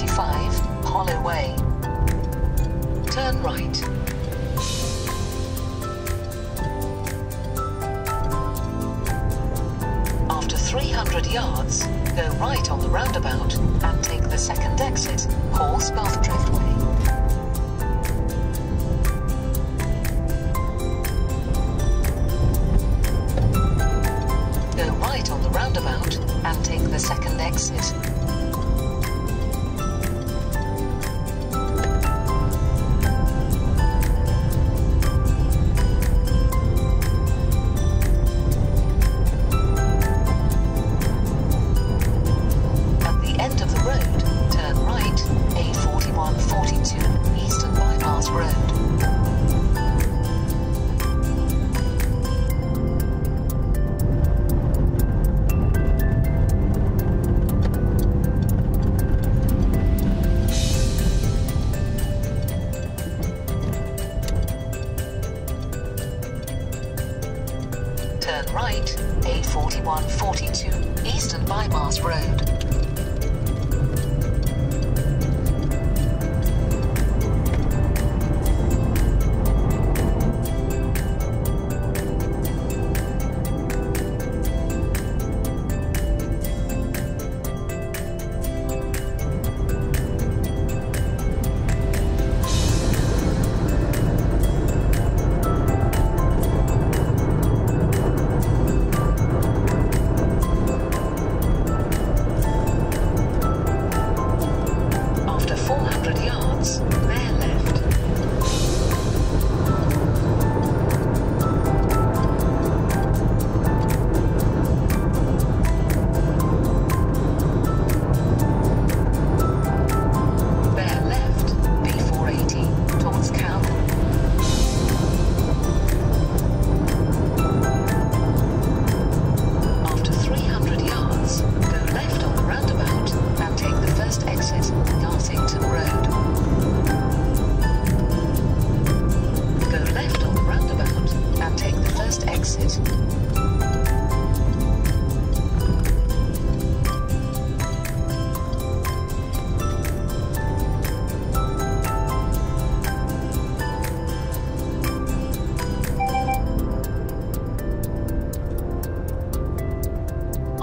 25, Hollow Way. Turn right. turn right, A4142 Eastern Bypass Road.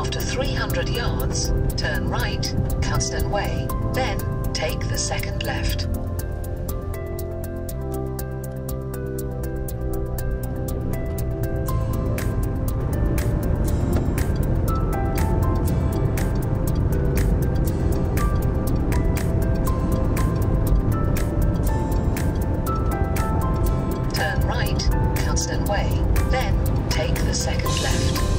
After 300 yards, turn right, Cuddesdon Way, then take the second left. Turn right, Cuddesdon Way, then take the second left.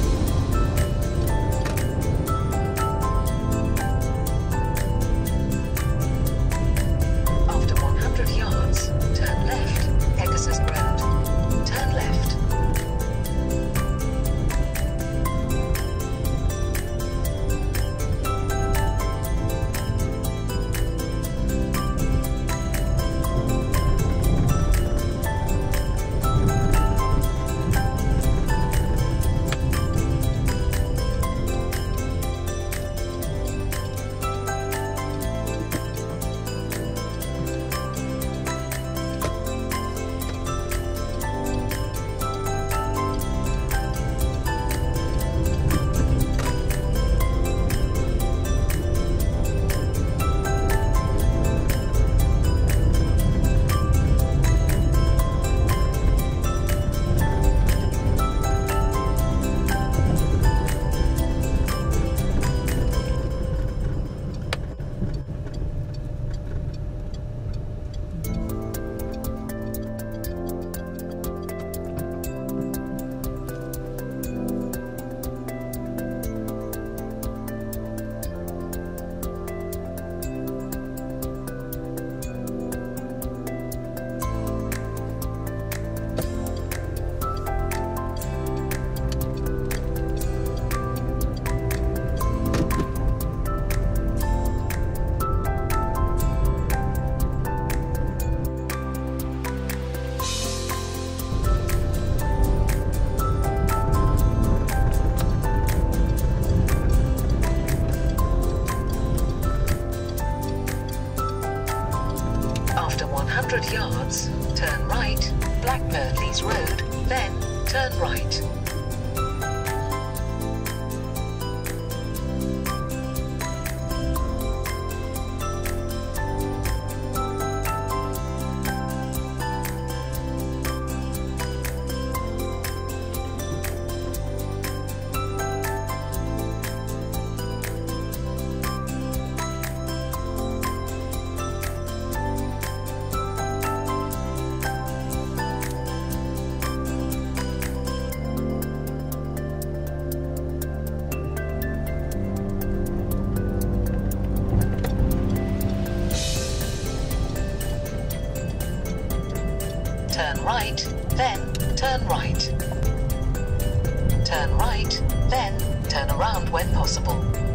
200 yards, turn right, Blackbird Leys Road, then turn right. Turn right, then turn right. Turn right, then turn around when possible.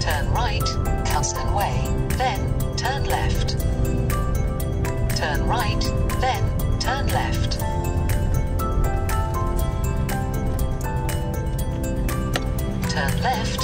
Turn right, Cuddesdon Way, then turn left. Turn right, then turn left. Turn left.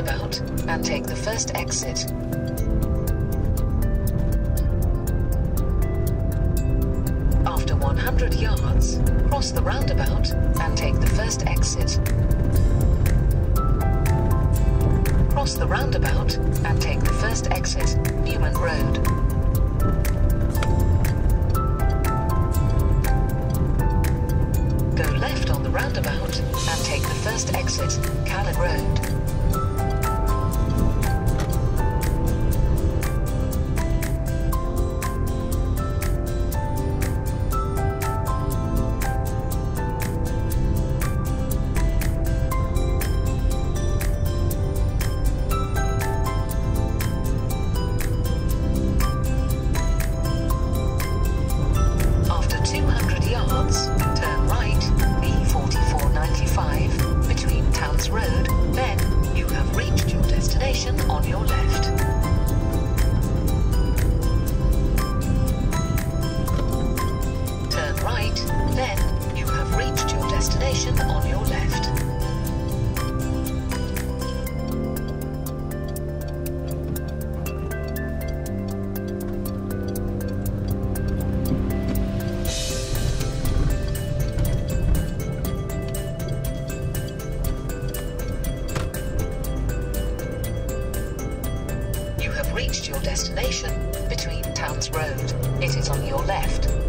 roundabout and take the first exit. After 100 yards, cross the roundabout and take the first exit. Cross the roundabout and take the first exit, Newman Road. Go left on the roundabout and take the first exit, Callan Road. Your destination between Towns Road. It is on your left.